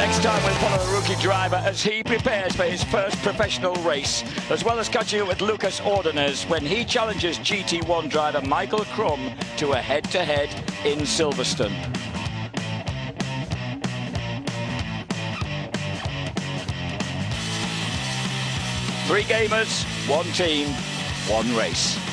Next time we'll follow the rookie driver as he prepares for his first professional race, as well as catching up with Lucas Ordonez when he challenges GT1 driver Michael Krumm to a head-to-head in Silverstone. Three gamers, one team, one race.